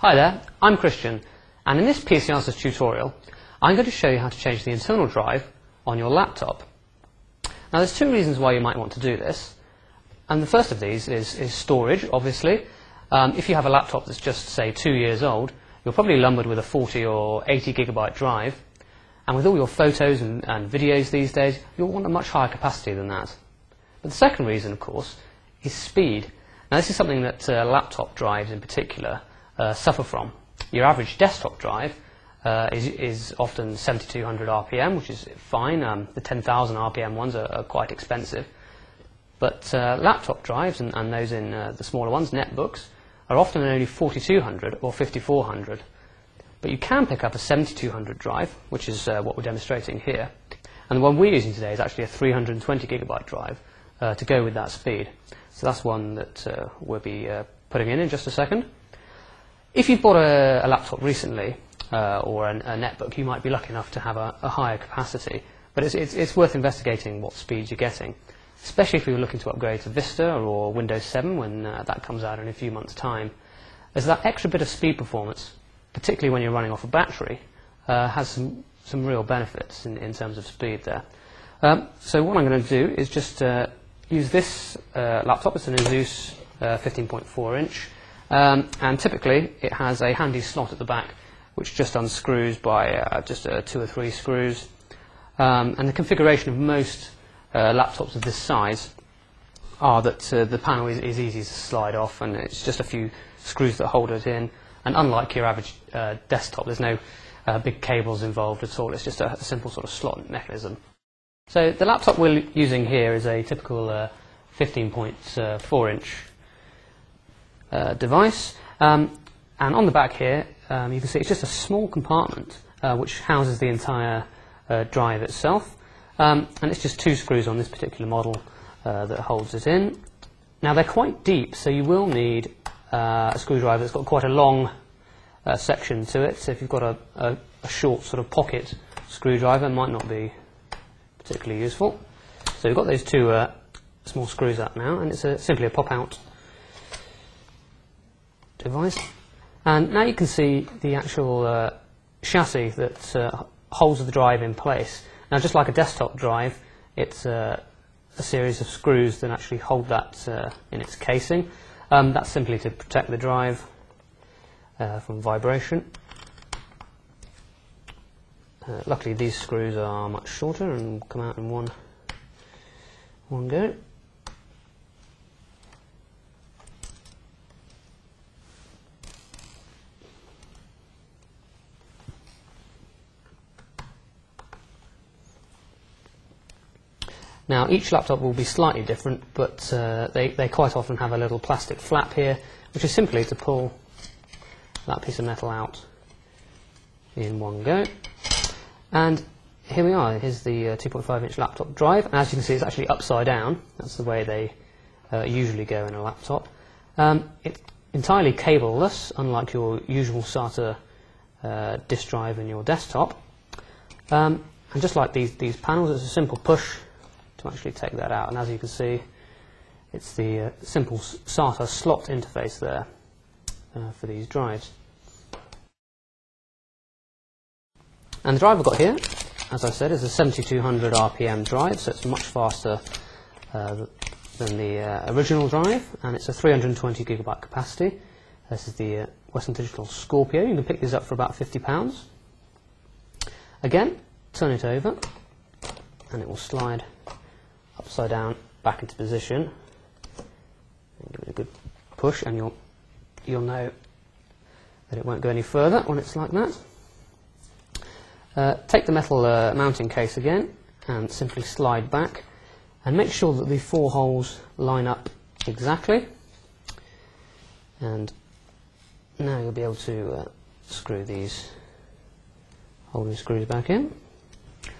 Hi there, I'm Christian, and in this PC Answers tutorial, I'm going to show you how to change the internal drive on your laptop. Now there's two reasons why you might want to do this, and the first of these is, is storage, obviously. Um, if you have a laptop that's just, say, two years old, you're probably lumbered with a 40 or 80 gigabyte drive, and with all your photos and, and videos these days, you'll want a much higher capacity than that. But the second reason, of course, is speed. Now this is something that uh, laptop drives in particular uh, suffer from. Your average desktop drive uh, is, is, often 7200 RPM, which is fine. Um, the 10,000 RPM ones are, are, quite expensive. But uh, laptop drives, and, and those in uh, the smaller ones, netbooks, are often only 4200 or 5400. But you can pick up a 7200 drive, which is uh, what we're demonstrating here. And the one we're using today is actually a 320 gigabyte drive to go with that speed. So that's one that we'll be putting in in just a second. If you've bought a, a laptop recently uh, or an, a netbook, you might be lucky enough to have a, a higher capacity. But it's, it's, it's, worth investigating what speeds you're getting, especially if you're looking to upgrade to Vista or Windows 7 when uh, that comes out in a few months' time. As that extra bit of speed performance, particularly when you're running off a battery, uh, has some, some real benefits in, in terms of speed there. Um, so what I'm going to do is just uh, use this uh, laptop. It's an Asus 15.4 uh, inch. Um, and typically it has a handy slot at the back which just unscrews by uh, just uh, two or three screws. Um, and the configuration of most uh, laptops of this size are that uh, the panel is, is, easy to slide off and it's just a few screws that hold it in. And unlike your average uh, desktop, there's no uh, big cables involved at all. It's just a, a, simple sort of slot mechanism. So the laptop we're using here is a typical 15.4 inch uh, device. Um, and on the back here, um, you can see it's just a small compartment uh, which houses the entire uh, drive itself. Um, and it's just two screws on this particular model uh, that holds it in. Now they're quite deep, so you will need uh, a screwdriver that's got quite a long section to it. So if you've got a, a, a short sort of pocket screwdriver, it might not be particularly useful. So we've got those two small screws up now, and it's a, simply a pop-out device. And now you can see the actual uh, chassis that uh, holds the drive in place. Now just like a desktop drive, it's uh, a series of screws that actually hold that uh, in its casing. Um, that's simply to protect the drive uh, from vibration. Uh, luckily these screws are much shorter and come out in one, one go. Now each laptop will be slightly different, but uh, they, they quite often have a little plastic flap here, which is simply to pull that piece of metal out in one go. And here we are, here's the uh, 2.5 inch laptop drive, as you can see it's actually upside down, that's the way they uh, usually go in a laptop. Um, it's entirely cableless, unlike your usual SATA uh, disk drive in your desktop. Um, and just like these, these panels, it's a simple push to actually take that out. And as you can see, it's the uh, simple SATA slot interface there uh, for these drives. And the drive I've got here, as I said, is a 7200 RPM drive, so it's much faster uh, than the uh, original drive, and it's a 320 gigabyte capacity. This is the uh, Western Digital Scorpio. You can pick these up for about £50. Again, turn it over, and it will slide upside down back into position. Give it a good push and you'll, you'll know that it won't go any further when it's like that. Uh, take the metal uh, mounting case again and simply slide back and make sure that the four holes line up exactly and now you'll be able to uh, screw these holding screws back in.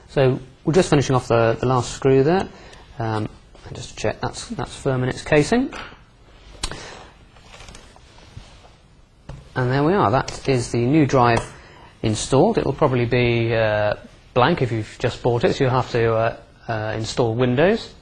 So we're just finishing off the, the last screw there. Um, just check that's, that's firm in its casing. And there we are, that is the new drive installed. It will probably be uh, blank if you've just bought it, so you'll have to uh, uh, install Windows.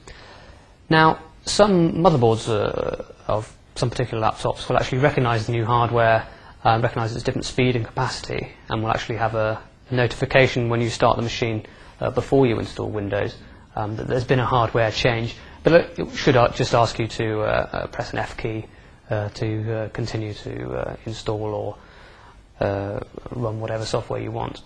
Now, some motherboards uh, of some particular laptops will actually recognize the new hardware recognise its different speed and capacity and will actually have a notification when you start the machine uh, before you install Windows um, that there's been a hardware change. But it should just ask you to uh, uh, press an F key uh, to uh, continue to uh, install or uh, run whatever software you want.